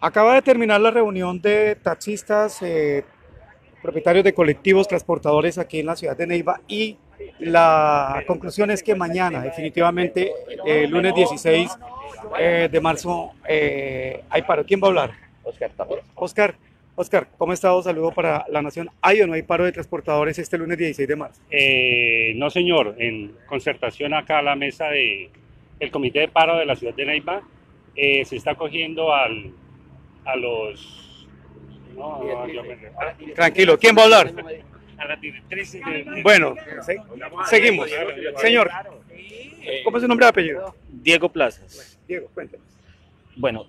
Acaba de terminar la reunión de taxistas, eh, propietarios de colectivos, transportadores aquí en la ciudad de Neiva y la conclusión es que mañana, definitivamente, el lunes 16 eh, de marzo, eh, hay paro. ¿Quién va a hablar? Oscar Tapia. Oscar, Oscar, ¿cómo está? Un saludo para la Nación. ¿Hay o no hay paro de transportadores este lunes 16 de marzo? Eh, no, señor. En concertación acá a la mesa de el Comité de Paro de la ciudad de Neiva, eh, se está cogiendo al, a los... no, no, yo me- Tranquilo, ¿quién va a hablar? a las directrices de- Bueno, se- seguimos. Señor, ¿cómo es su nombre y apellido? Diego Plazas. Diego, cuéntanos. Bueno,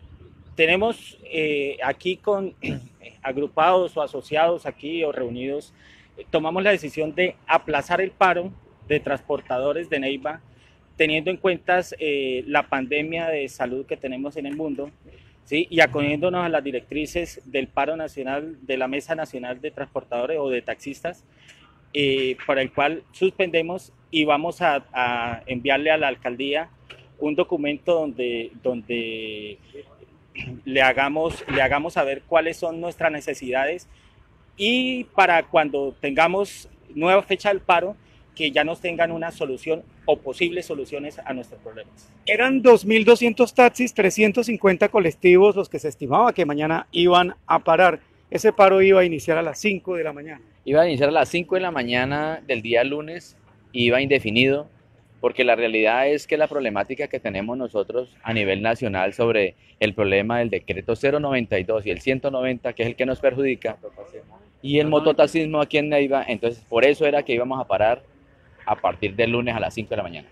tenemos eh, aquí con agrupados o asociados aquí o reunidos, eh, tomamos la decisión de aplazar el paro de transportadores de Neiva, teniendo en cuenta eh, la pandemia de salud que tenemos en el mundo, y aconiéndonos a las directrices del paro nacional, de la Mesa Nacional de Transportadores o de Taxistas, eh, para el cual suspendemos y vamos a, a enviarle a la alcaldía un documento donde, donde le, hagamos, le hagamos saber cuáles son nuestras necesidades y para cuando tengamos nueva fecha del paro, que ya nos tengan una solución o posibles soluciones a nuestros problemas. Eran 2.200 taxis, 350 colectivos los que se estimaba que mañana iban a parar. Ese paro iba a iniciar a las 5 de la mañana. Iba a iniciar a las 5 de la mañana del día lunes, iba indefinido, porque la realidad es que la problemática que tenemos nosotros a nivel nacional sobre el problema del decreto 092 y el 190, que es el que nos perjudica, y el mototaxismo aquí en Neiva, entonces por eso era que íbamos a parar a partir del lunes a las 5 de la mañana.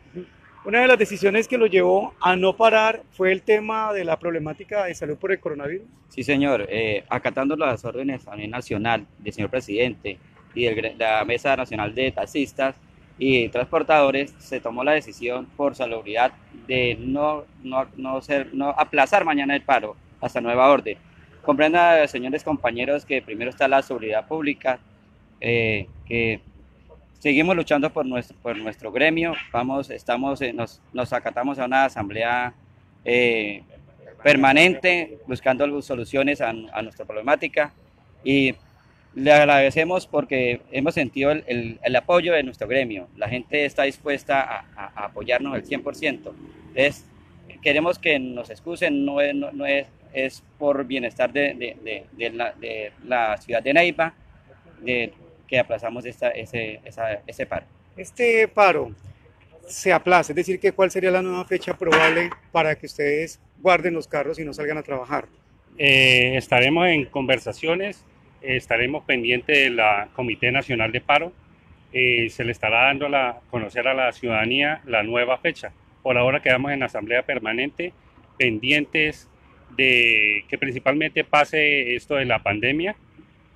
Una de las decisiones que lo llevó a no parar fue el tema de la problemática de salud por el coronavirus. Sí, señor. Eh, acatando las órdenes a nivel nacional del señor presidente y de la Mesa Nacional de Taxistas y Transportadores, se tomó la decisión por salubridad de no, no, no, ser, no aplazar mañana el paro hasta nueva orden. Comprenda, señores compañeros, que primero está la seguridad pública, eh, que seguimos luchando por nuestro, por nuestro gremio, vamos, estamos, eh, nos, nos acatamos a una asamblea eh, permanente buscando soluciones a, a, nuestra problemática. Y le agradecemos porque hemos sentido el, el, el apoyo de nuestro gremio, la gente está dispuesta a, a, a apoyarnos al 100%, entonces queremos que nos excusen, no es, no, no es, es por bienestar de, de, de, de, la, la ciudad de Neiva, de, que aplazamos esta, ese, esa, ese paro. Este paro se aplaza, es decir, que cuál sería la nueva fecha probable para que ustedes guarden los carros y no salgan a trabajar. Eh, estaremos en conversaciones, eh, estaremos pendientes de la Comité Nacional de Paro, eh, se le estará dando a conocer a la ciudadanía la nueva fecha. Por ahora quedamos en asamblea permanente, pendientes de que principalmente pase esto de la pandemia,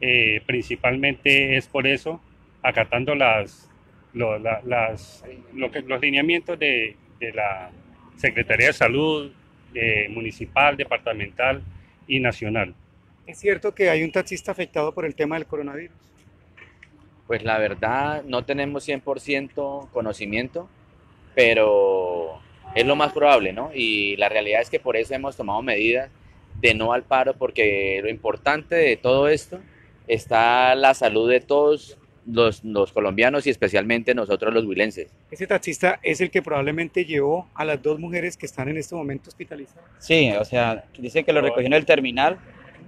eh, principalmente es por eso, acatando las, lo, la, las, lo que, los lineamientos de, de, la Secretaría de Salud eh, municipal, departamental y nacional. ¿Es cierto que hay un taxista afectado por el tema del coronavirus? Pues la verdad no tenemos 100% conocimiento, pero es lo más probable, ¿no? Y la realidad es que por eso hemos tomado medidas de no al paro, porque lo importante de todo esto está la salud de todos los, los, colombianos y especialmente nosotros los huilenses. Ese taxista es el que probablemente llevó a las dos mujeres que están en este momento hospitalizadas. Sí, o sea, dice que lo recogió en el terminal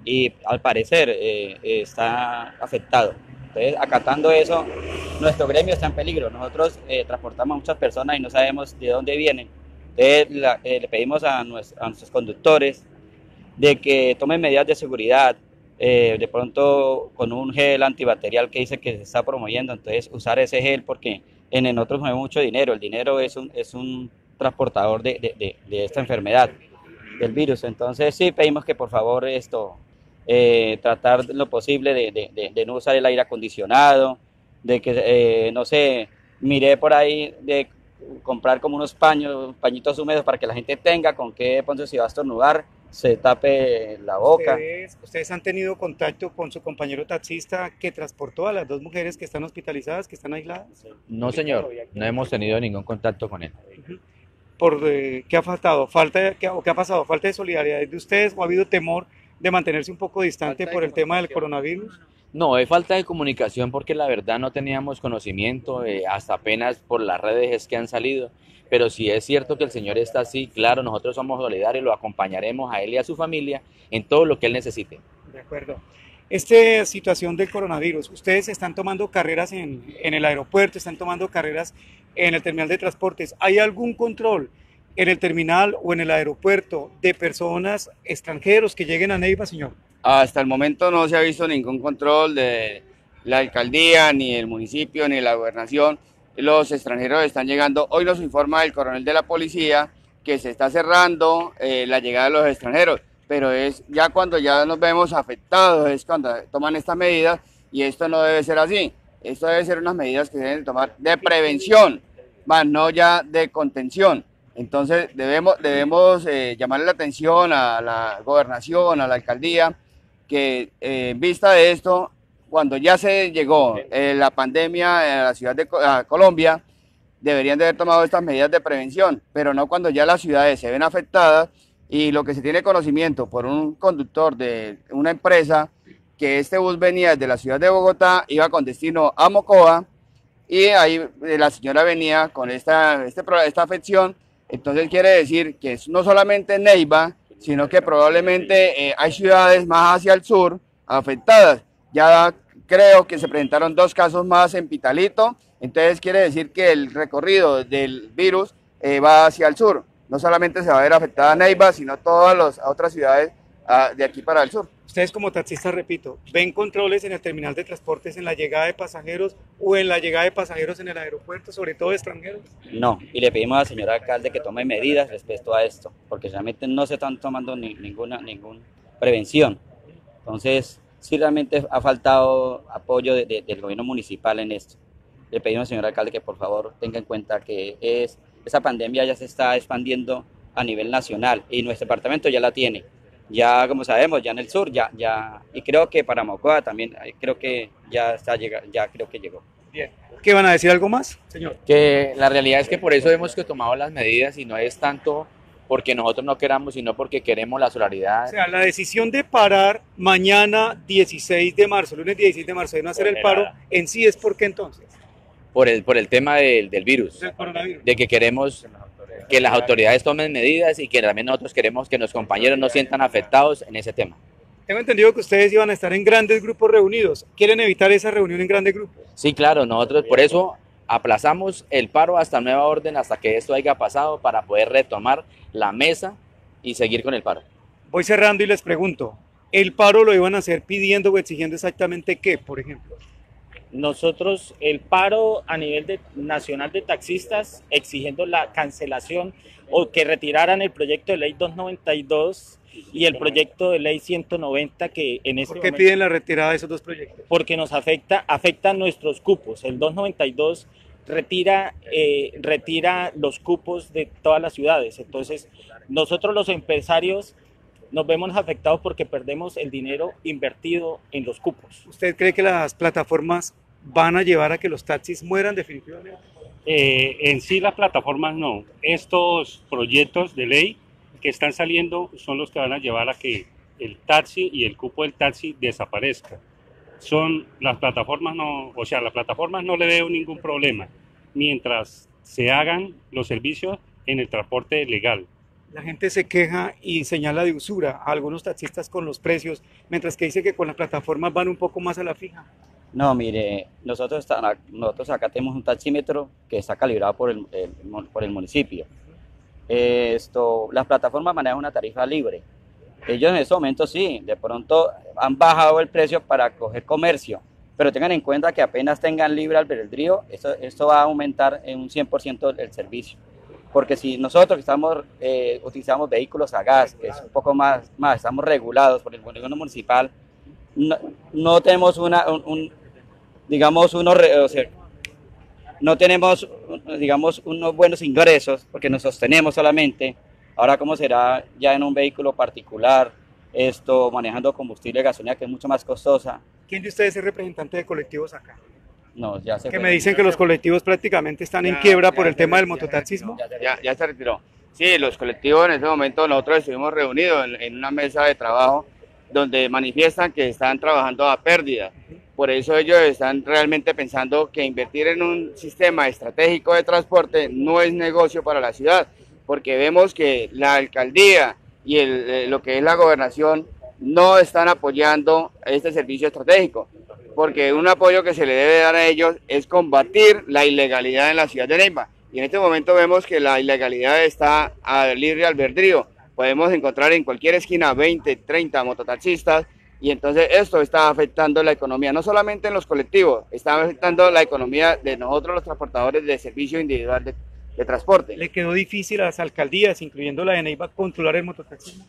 y al parecer eh, está afectado. Entonces, acatando eso, nuestro gremio está en peligro. Nosotros eh, transportamos a muchas personas y no sabemos de dónde vienen. Entonces, la, eh, le pedimos a, nuestros, a nuestros conductores de que tomen medidas de seguridad, eh, de pronto con un gel antibacterial que dice que se está promoviendo, entonces usar ese gel porque en nosotros no hay mucho dinero, el dinero es un, es un transportador de, de, de, esta enfermedad, del virus, entonces sí pedimos que por favor esto, eh, tratar lo posible de, no usar el aire acondicionado, de que, eh, no sé, miré por ahí de comprar como unos paños, pañitos húmedos para que la gente tenga con qué, entonces si va a estornudar, se tape la boca. ¿Ustedes, ¿Ustedes, han tenido contacto con su compañero taxista que transportó a las dos mujeres que están hospitalizadas, que están aisladas? No, señor, no hemos tenido ningún contacto con él. ¿Por eh, qué ha faltado? ¿Falta, qué, ¿O qué ha pasado? ¿Falta de solidaridad de ustedes o ha habido temor de mantenerse un poco distante por el tema del coronavirus? No, es falta de comunicación porque la verdad no teníamos conocimiento, eh, hasta apenas por las redes es que han salido. Pero si es cierto que el Señor está así, claro, nosotros somos solidarios, lo acompañaremos a él y a su familia en todo lo que él necesite. De acuerdo. Esta situación del coronavirus, ustedes están tomando carreras en, en el aeropuerto, están tomando carreras en el terminal de transportes. ¿Hay algún control en el terminal o en el aeropuerto de personas extranjeros que lleguen a Neiva, señor? Hasta el momento no se ha visto ningún control de la alcaldía, ni el municipio, ni la gobernación. Los extranjeros están llegando. Hoy nos informa el coronel de la policía que se está cerrando eh, la llegada de los extranjeros, pero es ya cuando ya nos vemos afectados, es cuando toman estas medidas y esto no debe ser así. Esto debe ser unas medidas que se deben tomar de prevención, más no ya de contención. Entonces debemos, debemos eh, llamarle la atención a la gobernación, a la alcaldía, que eh, en vista de esto, cuando ya se llegó eh, la pandemia a la ciudad de a Colombia, deberían de haber tomado estas medidas de prevención, pero no cuando ya las ciudades se ven afectadas y lo que se tiene conocimiento por un conductor de una empresa que este bus venía desde la ciudad de Bogotá, iba con destino a Mocoa y ahí eh, la señora venía con esta, este, esta afección, entonces quiere decir que no solamente Neiva, sino que probablemente eh, hay ciudades más hacia el sur afectadas. Ya creo que se presentaron dos casos más en Pitalito, entonces quiere decir que el recorrido del virus eh, va hacia el sur. No solamente se va a ver afectada Neiva, sino todas las otras ciudades de aquí para el sur. Ustedes como taxistas, repito, ¿ven controles en el terminal de transportes en la llegada de pasajeros o en la llegada de pasajeros en el aeropuerto, sobre todo extranjeros? No, y le pedimos al señor alcalde que tome medidas respecto a esto, porque realmente no se están tomando ni- ninguna, ninguna prevención. Entonces, sí realmente ha faltado apoyo de- de- del gobierno municipal en esto. Le pedimos al señor alcalde que por favor tenga en cuenta que es, esa pandemia ya se está expandiendo a nivel nacional y nuestro departamento ya la tiene. Ya, como sabemos, ya en el sur, ya, ya, y creo que para Mocoa también, eh, creo que ya está llega, ya creo que llegó. Bien. ¿Qué van a decir algo más, señor? Que la realidad es que por eso hemos que tomado las medidas y no es tanto porque nosotros no queramos, sino porque queremos la O solidaridad. sea, la decisión de parar mañana 16 de marzo, lunes 16 de marzo, de no hacer el paro, en sí es porque entonces, por el, por el tema del, del virus, del coronavirus. de que queremos que las autoridades tomen medidas y que también nosotros queremos que los compañeros no sientan afectados en ese tema. Tengo entendido que ustedes iban a estar en grandes grupos reunidos. ¿Quieren evitar esa reunión en grandes grupos? Sí, claro, nosotros por eso aplazamos el paro hasta nueva orden, hasta que esto haya pasado, para poder retomar la mesa y seguir con el paro. Voy cerrando y les pregunto, ¿el paro lo iban a hacer pidiendo o exigiendo exactamente qué, por ejemplo? Nosotros, el paro a nivel de- nacional de taxistas, exigiendo la cancelación o que retiraran el proyecto de ley 292 y el proyecto de ley 190 que en este ¿Por qué momento- piden la retirada de esos dos proyectos? porque nos afecta, afecta nuestros cupos. El 292 retira, eh, retira los cupos de todas las ciudades. Entonces, nosotros los empresarios nos vemos afectados porque perdemos el dinero invertido en los cupos. ¿Usted cree que las plataformas van a llevar a que los taxis mueran definitivamente? Eh, en sí las plataformas no. Estos proyectos de ley que están saliendo son los que van a llevar a que el taxi y el cupo del taxi desaparezca. Son las plataformas no, o sea, las plataformas no le veo ningún problema mientras se hagan los servicios en el transporte legal. La gente se queja y señala de usura a algunos taxistas con los precios, mientras que dice que con las plataformas van un poco más a la fija. No, mire, nosotros, está- nosotros acá tenemos un taxímetro que está calibrado por el, por el municipio. Esto, las plataformas manejan una tarifa libre. Ellos en ese momento sí, de pronto han bajado el precio para coger comercio, pero tengan en cuenta que apenas tengan libre albedrío, esto, esto va a aumentar en un 100% el servicio. Porque si nosotros que estamos, eh, utilizamos vehículos a gas, que es un poco más, más estamos regulados por el gobierno municipal, no, no tenemos una, un, un- digamos, unos, re- o sea, no tenemos, digamos, unos buenos ingresos porque nos sostenemos solamente. Ahora, ¿cómo será ya en un vehículo particular, esto manejando combustible de gasolina que es mucho más costosa? ¿Quién de ustedes es representante de colectivos acá? No, ya se Que fue. me dicen que los colectivos prácticamente están en quiebra por el tema del mototaxismo. Ya, ya se retiró. Sí, los colectivos en ese momento nosotros estuvimos reunidos en, en una mesa de trabajo donde manifiestan que están trabajando a pérdida. Por eso ellos están realmente pensando que invertir en un sistema estratégico de transporte no es negocio para la ciudad, porque vemos que la alcaldía y eh, lo que es la gobernación no están apoyando este servicio estratégico, porque un apoyo que se le debe dar a ellos es combatir la ilegalidad en la ciudad de Neiva. Y en este momento vemos que la ilegalidad está a libre albedrío. Podemos encontrar en cualquier esquina 20, 30 mototaxistas y entonces esto está afectando la economía, no solamente en los colectivos, está afectando la economía de nosotros los transportadores de servicio individual de, de transporte. ¿Le quedó difícil a las alcaldías, incluyendo la de Neiva, controlar el mototaxismo?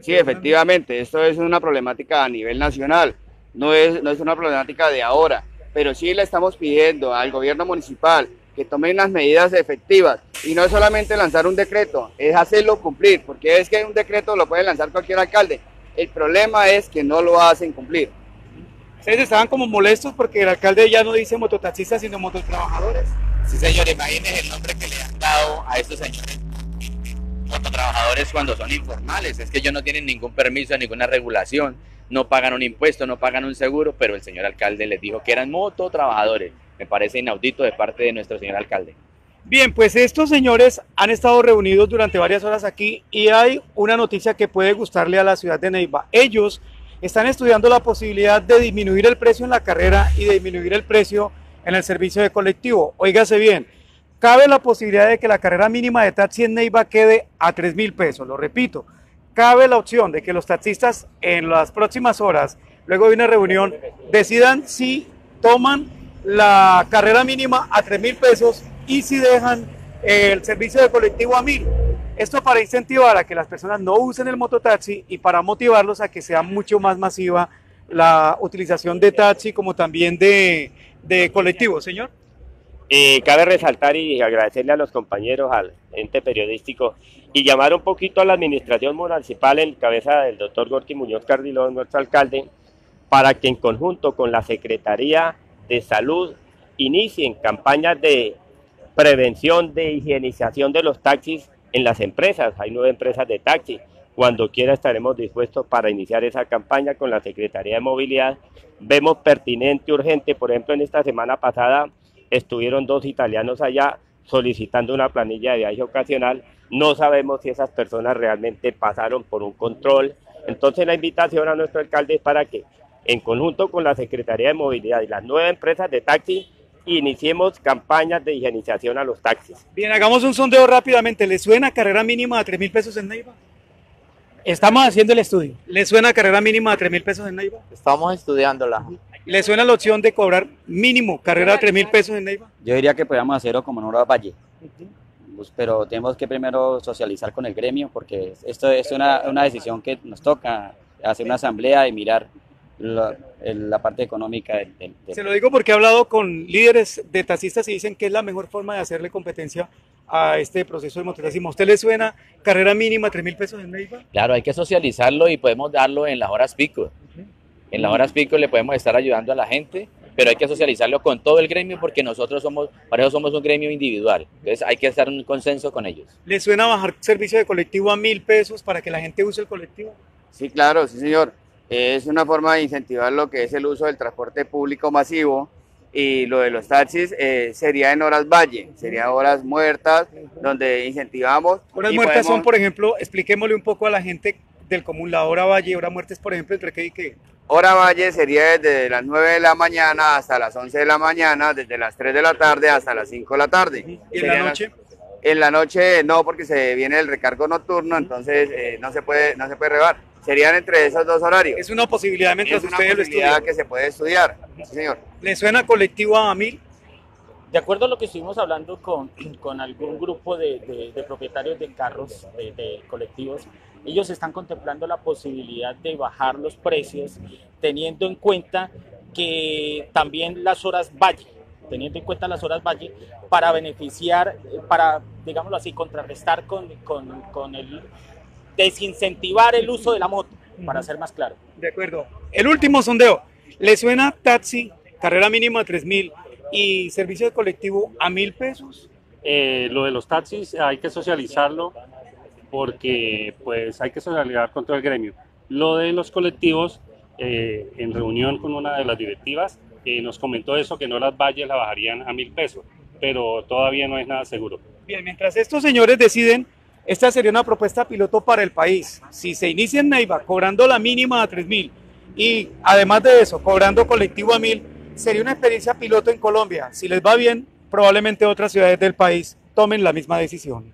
Sí, efectivamente, esto es una problemática a nivel nacional, no es, no es una problemática de ahora, pero sí le estamos pidiendo al gobierno municipal que tomen unas medidas efectivas y no es solamente lanzar un decreto, es hacerlo cumplir, porque es que un decreto lo puede lanzar cualquier alcalde. El problema es que no lo hacen cumplir. Ustedes estaban como molestos porque el alcalde ya no dice mototaxistas, sino mototrabajadores. Sí, señor, imagínese el nombre que le han dado a estos señores mototrabajadores cuando son informales. Es que ellos no tienen ningún permiso, ninguna regulación, no pagan un impuesto, no pagan un seguro, pero el señor alcalde les dijo que eran mototrabajadores. Me parece inaudito de parte de nuestro señor alcalde. Bien, pues estos señores han estado reunidos durante varias horas aquí y hay una noticia que puede gustarle a la ciudad de Neiva. Ellos están estudiando la posibilidad de disminuir el precio en la carrera y de disminuir el precio en el servicio de colectivo. Óigase bien, cabe la posibilidad de que la carrera mínima de taxi en Neiva quede a 3 mil pesos, lo repito. Cabe la opción de que los taxistas en las próximas horas, luego de una reunión, decidan si toman la carrera mínima a 3 mil pesos y si dejan el servicio de colectivo a mil. Esto para incentivar a que las personas no usen el mototaxi y para motivarlos a que sea mucho más masiva la utilización de taxi como también de, de colectivo. Señor. Eh, cabe resaltar y agradecerle a los compañeros, al ente periodístico y llamar un poquito a la administración municipal en cabeza del doctor Gorky Muñoz Cardilón, nuestro alcalde, para que en conjunto con la Secretaría de Salud inicien campañas de prevención de higienización de los taxis en las empresas. Hay nueve empresas de taxi. Cuando quiera estaremos dispuestos para iniciar esa campaña con la Secretaría de Movilidad. Vemos pertinente, urgente, por ejemplo, en esta semana pasada estuvieron dos italianos allá solicitando una planilla de viaje ocasional. No sabemos si esas personas realmente pasaron por un control. Entonces la invitación a nuestro alcalde es para que, en conjunto con la Secretaría de Movilidad y las nueve empresas de taxi, iniciemos campañas de higienización a los taxis. Bien, hagamos un sondeo rápidamente. ¿Le suena carrera mínima a 3 mil pesos en Neiva? Estamos haciendo el estudio. ¿Le suena carrera mínima a 3 mil pesos en Neiva? Estamos estudiándola. ¿Le suena la opción de cobrar mínimo carrera a 3 mil pesos en Neiva? Yo diría que podríamos hacerlo como en Oro Valle. Pues, pero tenemos que primero socializar con el gremio porque esto es una, una decisión que nos toca hacer una asamblea y mirar la, la parte económica del, del- del- Se lo digo porque he hablado con líderes de taxistas y dicen que es la mejor forma de hacerle competencia a este proceso de mototaxismo. ¿A usted le suena carrera mínima a 3 mil pesos en Neiva? Claro, hay que socializarlo y podemos darlo en las horas pico. En las horas pico le podemos estar ayudando a la gente, pero hay que socializarlo con todo el gremio porque nosotros somos, para eso somos un gremio individual. Entonces hay que estar en un consenso con ellos. ¿Le suena bajar servicio de colectivo a mil pesos para que la gente use el colectivo? Sí, claro, sí, señor. Es una forma de incentivar lo que es el uso del transporte público masivo y lo de los taxis eh, sería en horas valle, sería horas muertas, donde incentivamos. Horas y muertas son, podemos- por ejemplo, expliquémosle un poco a la gente del común, la hora valle, hora muerta es, por ejemplo, entre qué y qué. Hora valle sería desde las 9 de la mañana hasta las 11 de la mañana, desde las 3 de la tarde hasta las 5 de la tarde. Y en la las- noche, En la noche no, porque se viene el recargo nocturno, entonces eh, no se puede no se puede rebar. Serían entre esos dos horarios. es una posibilidad mientras Es una ustedes lo posibilidad estudian. que se puede estudiar. Sí, señor. ¿Le suena colectivo a mil? De acuerdo a lo que estuvimos hablando con, con algún grupo de, de- de propietarios de carros, de, de colectivos, ellos están contemplando la posibilidad de bajar los precios teniendo en cuenta que también las horas valle, teniendo en cuenta las horas valle, para beneficiar, eh, para, digámoslo así, contrarrestar con, con, con el desincentivar el uso de la moto, para ser más claro. De acuerdo. El último sondeo. ¿Le suena taxi, carrera mínima a 3 mil y servicio de colectivo a mil pesos? Eh, lo de los taxis hay que socializarlo porque pues hay que socializar con todo el gremio. Lo de los colectivos, eh, en reunión con una de las directivas, eh, nos comentó eso, que no las valles la bajarían a mil pesos, pero todavía no es nada seguro. Bien, mientras estos señores deciden, esta sería una propuesta piloto para el país. Si se inicia en Neiva cobrando la mínima a 3 mil y además de eso, cobrando colectivo a mil, sería una experiencia piloto en Colombia. Si les va bien, probablemente otras ciudades del país tomen la misma decisión.